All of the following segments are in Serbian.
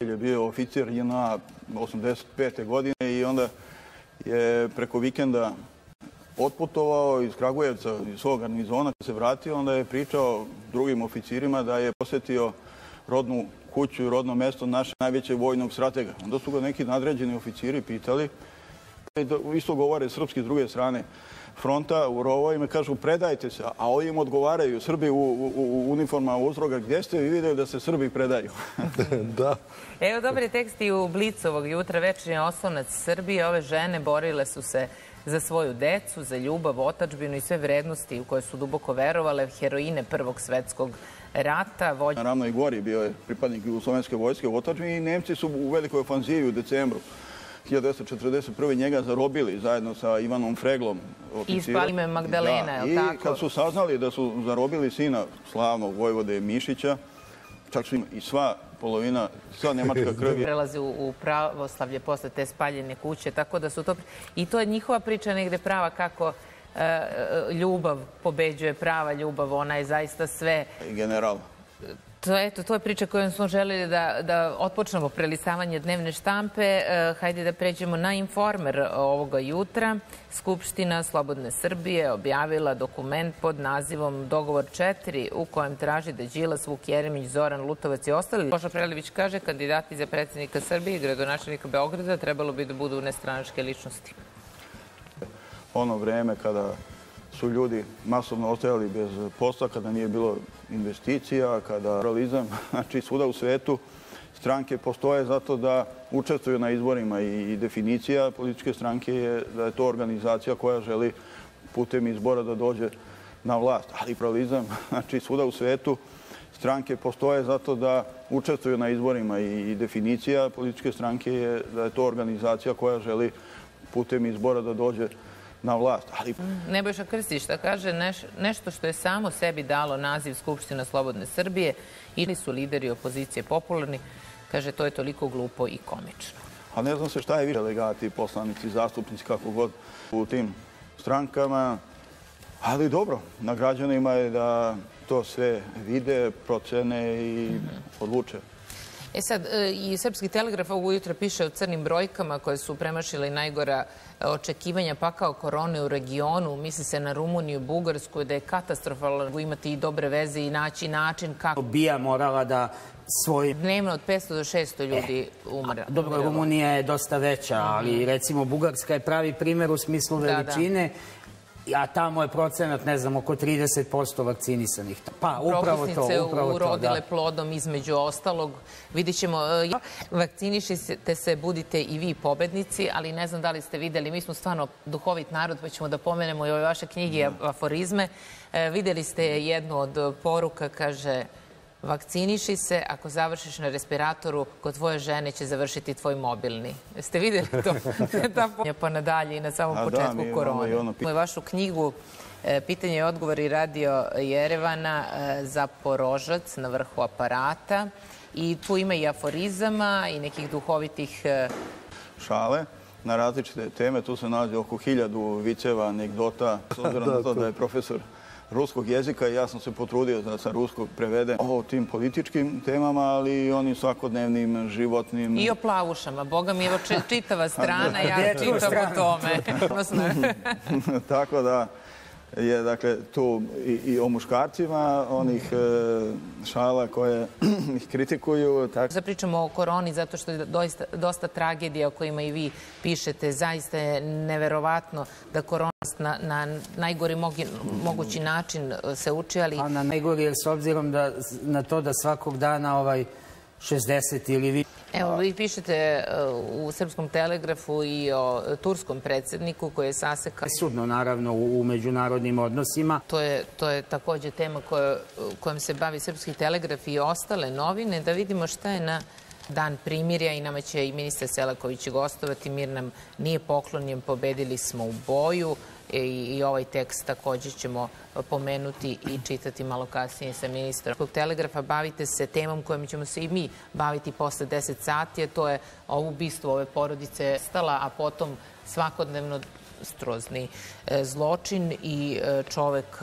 je bio oficir JNA 85. godine i onda je preko vikenda otputovao iz Kragujevca, iz svog garnizona, se vratio, onda je pričao drugim oficirima da je posetio rodnu kuću i rodno mesto naše najvećeg vojnog stratega. Onda su ga neki nadređeni oficiri pitali, isto govore srpski s druge strane fronta u rovojima, kažu predajte se, a ovi im odgovaraju, Srbi u, u, u uniformama uzroga, gdje ste vi videli da se Srbi predaju? da. Evo dobar je tekst i u Blicu ovog jutra, večernji oslonac Srbije. Ove žene borile su se za svoju decu, za ljubav, otačbinu i sve vrednosti u koje su duboko verovale, heroine Prvog svetskog rata. Vođa... Na Ravnoj gori bio je pripadnik Jugoslovenske vojske u otačbini i Nemci su u velikoj ofanzivi u decembru 1941. njega zarobili zajedno sa Ivanom Freglom. Ispali ime Magdalena, da, je li tako? I kad su saznali da su zarobili sina slavnog Vojvode Mišića, čak su im i sva polovina, sva nemačka krv je... Prelazi u, u pravoslavlje posle te spaljene kuće, tako da su to... I to je njihova priča negde prava kako e, ljubav pobeđuje prava ljubav, ona je zaista sve... General. To, eto, to je priča kojom smo želeli da, da otpočnemo prelistavanje dnevne štampe. E, hajde da pređemo na informer ovoga jutra. Skupština Slobodne Srbije objavila dokument pod nazivom Dogovor 4 u kojem traži da Đilas, Vuk Jeremić, Zoran Lutovac i ostali. Boša Prelević kaže kandidati za predsjednika Srbije i gradonačelnika Beograda trebalo bi da budu nestranačke ličnosti. Ono vreme kada su ljudi masovno ostajali bez posla, kada nije bilo investicija, kada realizam, znači svuda u svetu, stranke postoje zato da učestvuju na izborima i definicija političke stranke je da je to organizacija koja želi putem izbora da dođe na vlast. Ali pluralizam, znači svuda u svetu, stranke postoje zato da učestvuju na izborima i definicija političke stranke je da je to organizacija koja želi putem izbora da dođe na vlast. Ali... Nebojša Krstić šta kaže neš, nešto što je samo sebi dalo naziv Skupština Slobodne Srbije ili su lideri opozicije popularni, kaže to je toliko glupo i komično. A ne znam se šta je više delegati, poslanici, zastupnici, kako god u tim strankama. Ali dobro, na građanima je da to sve vide, procene i odluče. E sad, e, i Srpski telegraf ovog ujutra piše o crnim brojkama koje su premašile najgora e, očekivanja pakao korone u regionu. Misli se na Rumuniju, Bugarsku, da je katastrofalno imati i dobre veze i naći način kako... Bija morala da svoj... Dnevno od 500 do 600 ljudi e, umre. Dobro, Rumunija je dosta veća, ali recimo Bugarska je pravi primer u smislu veličine. Da, da a tamo je procenat, ne znam, oko 30% vakcinisanih. Pa, upravo to, upravo to, urodile da. plodom između ostalog. Vidit ćemo, e, vakcinišite se, budite i vi pobednici, ali ne znam da li ste videli, mi smo stvarno duhovit narod, pa ćemo da pomenemo i ove vaše knjige i aforizme. E, videli ste jednu od poruka, kaže, vakciniši se, ako završiš na respiratoru, kod tvoje žene će završiti tvoj mobilni. Ste videli to? Pa nadalje i na samom da, početku da, korone. Ono... Vašu knjigu e, Pitanje i odgovori radio Jerevana e, za porožac na vrhu aparata. I tu ima i aforizama i nekih duhovitih... E, Šale na različite teme. Tu se nalazi oko hiljadu viceva, anegdota, s obzirom na to da je profesor ruskog jezika i ja sam se potrudio da sa ruskog prevede o tim političkim temama, ali i onim svakodnevnim, životnim... I o plavušama. Boga mi, evo čitava strana, ja čitam o tome. Tako da je dakle tu i, i o muškarcima onih e, šala koje ih kritikuju. Tako. Zapričamo o koroni zato što je doista, dosta tragedija o kojima i vi pišete. Zaista je neverovatno da korona na, na najgori mogi, mogući način e, se uči, ali... A na najgori, jer s obzirom da, na to da svakog dana ovaj 60 ili vi... Evo, vi pišete e, u Srpskom telegrafu i o turskom predsedniku koji je saseka... Sudno, naravno, u, međunarodnim odnosima. To je, to je takođe tema kojom se bavi Srpski telegraf i ostale novine. Da vidimo šta je na dan primirja i nama će i ministar Selaković gostovati. Mir nam nije poklonjen, pobedili smo u boju. E, i, i ovaj tekst takođe ćemo pomenuti i čitati malo kasnije sa ministrom. Telegrafa bavite se temom kojom ćemo se i mi baviti posle 10 sati, a to je ovo ubistvo ove porodice stala, a potom svakodnevno strozni e, zločin i e, čovek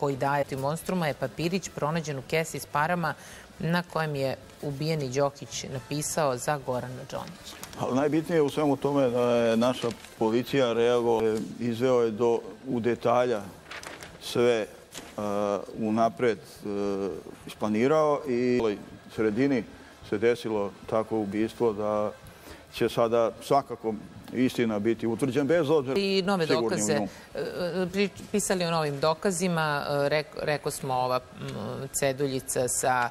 koji daje ti monstruma je papirić pronađen u kesi s parama na kojem je ubijeni Đokić napisao za Gorana Đonića. Ali najbitnije u svemu tome da je naša policija reagovala, izveo je do, u detalja sve uh, unapred uh, isplanirao i u sredini se desilo tako ubistvo da će sada svakako istina biti utvrđen bez obzira. I nove dokaze, pisali o novim dokazima, rekao smo ova ceduljica sa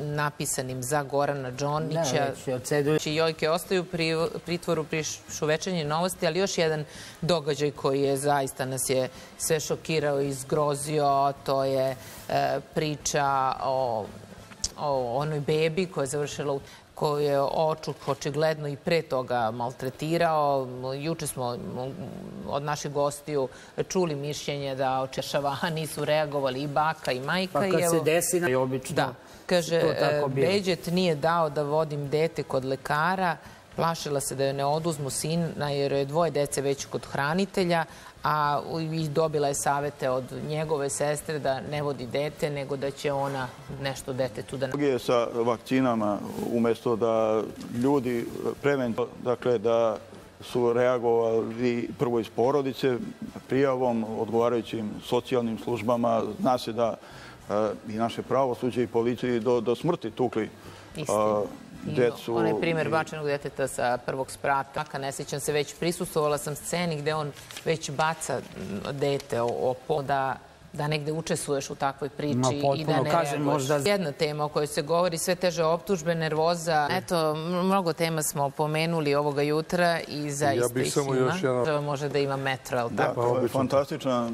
napisanim za Gorana Đonića. Ne, Jojke ostaju pri pritvoru pri šuvečenje novosti, ali još jedan događaj koji je zaista nas je sve šokirao i zgrozio, to je priča o o onoj bebi koja je završila u koju je očuk očigledno i pre toga maltretirao. Juče smo od naših gostiju čuli mišljenje da očešava nisu reagovali i baka i majka. Pa kad se desi na obično. Da. Kaže, Beđet nije dao da vodim dete kod lekara, plašila se da joj ne oduzmu sina jer je dvoje dece već kod hranitelja, a i dobila je savete od njegove sestre da ne vodi dete, nego da će ona nešto detetu da... je sa vakcinama, umesto da ljudi preventivno, dakle da su reagovali prvo iz porodice, prijavom, odgovarajućim socijalnim službama. Zna se da i naše pravosuđe i policiji do, do smrti tukli decu. Onaj primer bačenog deteta sa prvog sprata. Ne sjećam se, već prisustovala sam sceni gde on već baca dete o poda da negde učestvuješ u takvoj priči i da ne kažem, možda... Jedna tema o kojoj se govori, sve teže optužbe, nervoza. Eto, mnogo tema smo pomenuli ovoga jutra i zaista ih ima. Može da ima metro, ali tako? Da, fantastična